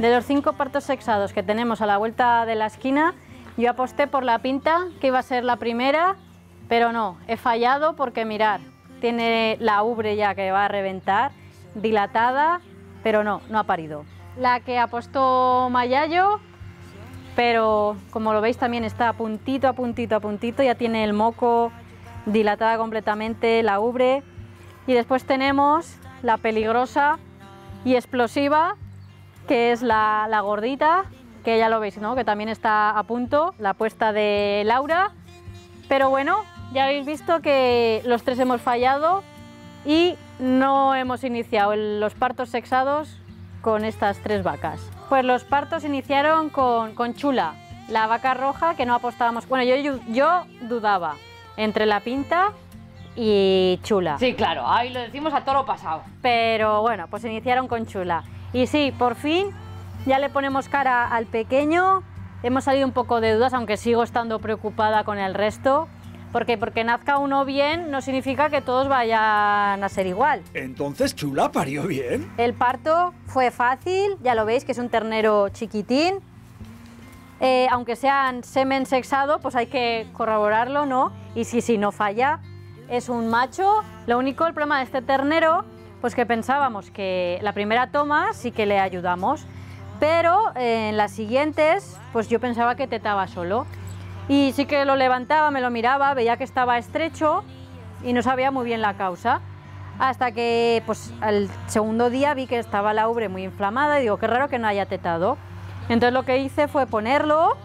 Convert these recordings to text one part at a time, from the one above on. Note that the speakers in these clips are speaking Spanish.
De los cinco partos sexados que tenemos a la vuelta de la esquina, yo aposté por la pinta, que iba a ser la primera, pero no, he fallado porque mirar, tiene la ubre ya que va a reventar, dilatada, pero no, no ha parido. La que apostó Mayayo, pero como lo veis también está a puntito, a puntito, a puntito, ya tiene el moco dilatada completamente, la ubre. Y después tenemos la peligrosa y explosiva, que es la, la gordita, que ya lo veis, ¿no? que también está a punto, la apuesta de Laura. Pero bueno, ya habéis visto que los tres hemos fallado y no hemos iniciado los partos sexados con estas tres vacas. Pues los partos iniciaron con, con Chula, la vaca roja que no apostábamos. Bueno, yo, yo dudaba entre la pinta y Chula. Sí, claro, ahí lo decimos a toro pasado. Pero bueno, pues iniciaron con Chula. Y sí, por fin ya le ponemos cara al pequeño. Hemos salido un poco de dudas, aunque sigo estando preocupada con el resto. Porque porque nazca uno bien no significa que todos vayan a ser igual. Entonces Chula parió bien. El parto fue fácil, ya lo veis que es un ternero chiquitín. Eh, aunque sean semen sexado, pues hay que corroborarlo, ¿no? Y si, si no falla, es un macho. Lo único, el problema de este ternero, pues que pensábamos que la primera toma sí que le ayudamos, pero en las siguientes, pues yo pensaba que tetaba solo. Y sí que lo levantaba, me lo miraba, veía que estaba estrecho y no sabía muy bien la causa. Hasta que pues al segundo día vi que estaba la ubre muy inflamada y digo, qué raro que no haya tetado. Entonces lo que hice fue ponerlo,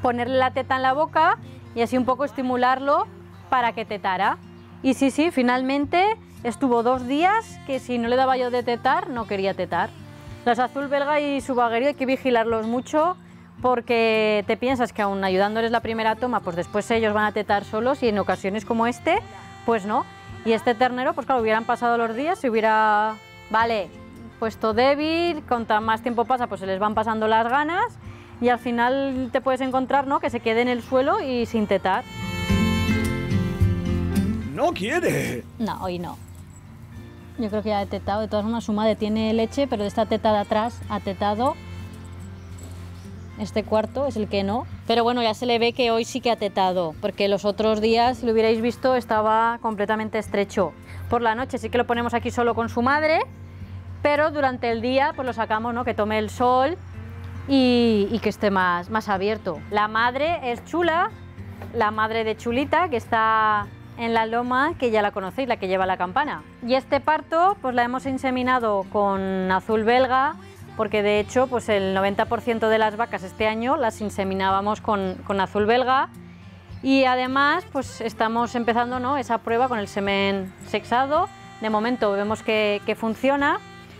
ponerle la teta en la boca y así un poco estimularlo para que tetara. Y sí, sí, finalmente estuvo dos días que si no le daba yo de tetar, no quería tetar. Las azul belga y su vaguería hay que vigilarlos mucho porque te piensas que aún ayudándoles la primera toma, pues después ellos van a tetar solos y en ocasiones como este, pues no. Y este ternero, pues claro, hubieran pasado los días, se hubiera, vale, puesto débil, cuanto más tiempo pasa, pues se les van pasando las ganas y al final te puedes encontrar, ¿no?, que se quede en el suelo y sin tetar. No quiere. No, hoy no. Yo creo que ya ha tetado, de todas formas su madre tiene leche, pero esta teta de atrás ha tetado este cuarto es el que no. Pero bueno, ya se le ve que hoy sí que ha tetado, porque los otros días, si lo hubierais visto, estaba completamente estrecho. Por la noche sí que lo ponemos aquí solo con su madre, pero durante el día pues lo sacamos, ¿no? Que tome el sol y, y que esté más, más abierto. La madre es chula, la madre de Chulita, que está en la loma, que ya la conocéis, la que lleva la campana. Y este parto pues la hemos inseminado con azul belga, porque de hecho pues el 90% de las vacas este año las inseminábamos con, azul belga y además pues estamos empezando ¿no? esa prueba con el semen sexado. De momento vemos que, funciona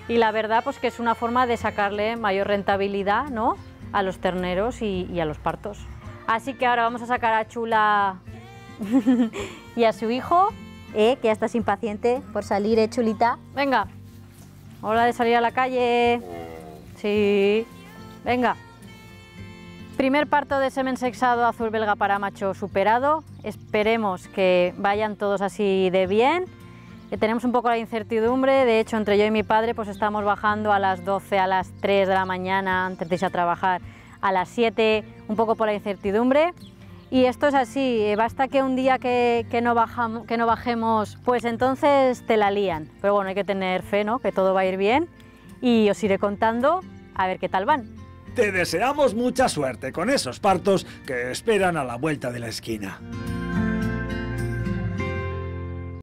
y la verdad pues que es una forma de sacarle mayor rentabilidad ¿no? a los terneros y a los partos. Así que ahora vamos a sacar a Chula y a su hijo, eh, que ya estás impaciente por salir, eh, Chulita. Venga, hora de salir a la calle. Sí, venga. Primer parto de semen sexado azul belga para macho superado. Esperemos que vayan todos así de bien. Que tenemos un poco la incertidumbre, de hecho entre yo y mi padre pues estamos bajando a las 12, a las 3 de la mañana antes de irse a trabajar, a las 7, un poco por la incertidumbre. Y esto es así, basta que un día que, que, no bajamos, que no bajemos, pues entonces te la lían. Pero bueno, hay que tener fe, ¿no? Que todo va a ir bien y os iré contando a ver qué tal van. Te deseamos mucha suerte con esos partos que esperan a la vuelta de la esquina.